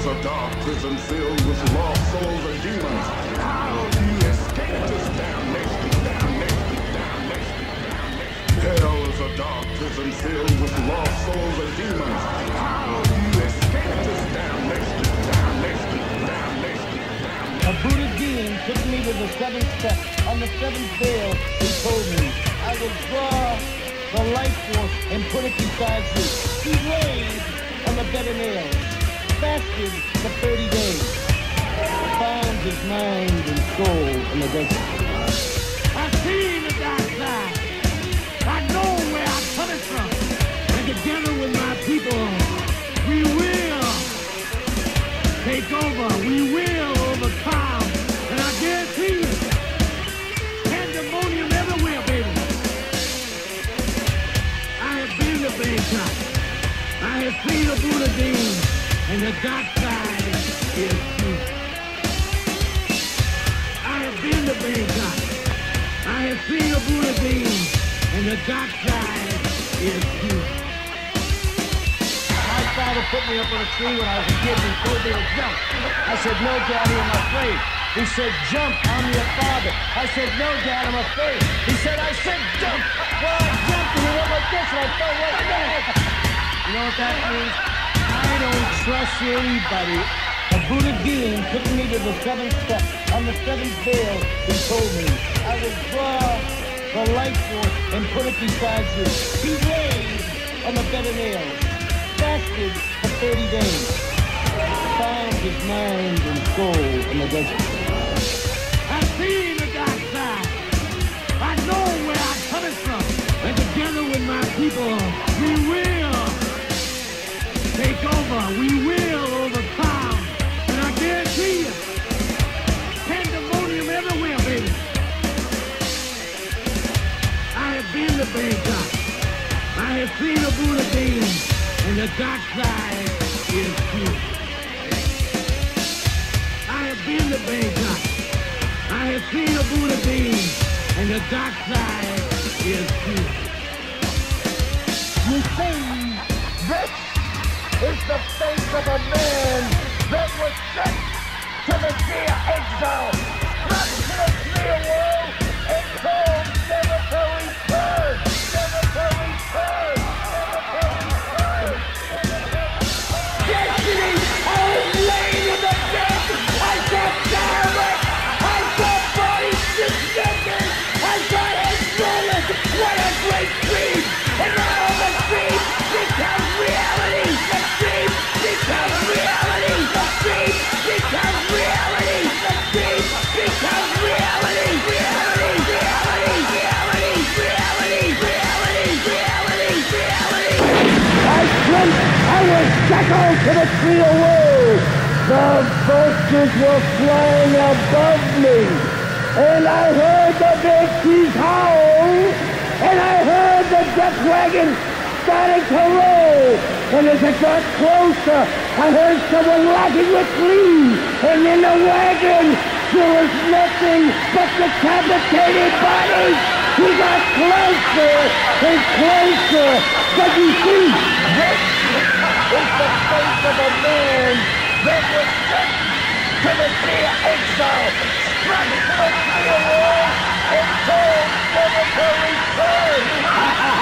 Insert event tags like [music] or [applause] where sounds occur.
is a dark prison filled with lost souls and demons. How do you escape this damnation? Hell is a dark prison filled with lost souls and demons. How do you escape this damnation, damnation, damnation, damnation? A Buddha demon took me to the seventh step. On the seventh veil, he told me, I will draw the life force and put it beside you. He laid on the bed of nails, fasted for 30 days, found his mind and soul in the desert. I see the dark side. I know where I'm coming from. And together with my people, we will take over. We will overcome. And I guarantee you, pandemonium everywhere, baby. I have been to Bangkok. I have seen the Buddha Dean. And the dark side is true. I have been to Bangkok. I have seen a Buddha beam, and the dark side is true. My father put me up on a tree when I was a kid and told me to jump. I said, no, Daddy, I'm afraid. He said, jump, I'm your father. I said, no, Dad, I'm afraid. He said, I said, jump. Well, I jumped and he went like this and I fell right back. You know what that means? I don't trust anybody. A Buddha being took me to the seventh step. On the seventh veil, he told me, I will draw the life force and put it beside you. He laid on the bed of nails, fasted for 30 days, found his mind and soul in the desert. I've seen the dark side. I know where I'm coming from. And together with my people, we I have seen a Buddha beam, and the dark side is true. I have been to Bangkok. I have seen a Buddha beam, and the dark side is true. You see, this is the face of a man that was sent to the dear exile, shackled to the tree woe. The vultures were flying above me. And I heard the banshees howl. And I heard the death wagon starting to roll. And as it got closer, I heard someone laughing with glee. And in the wagon, there was nothing but decapitated bodies. He got closer and closer. But you see, this is the face of a man that was sent to the dear exile, struck the clear wall, and told never to return. [laughs]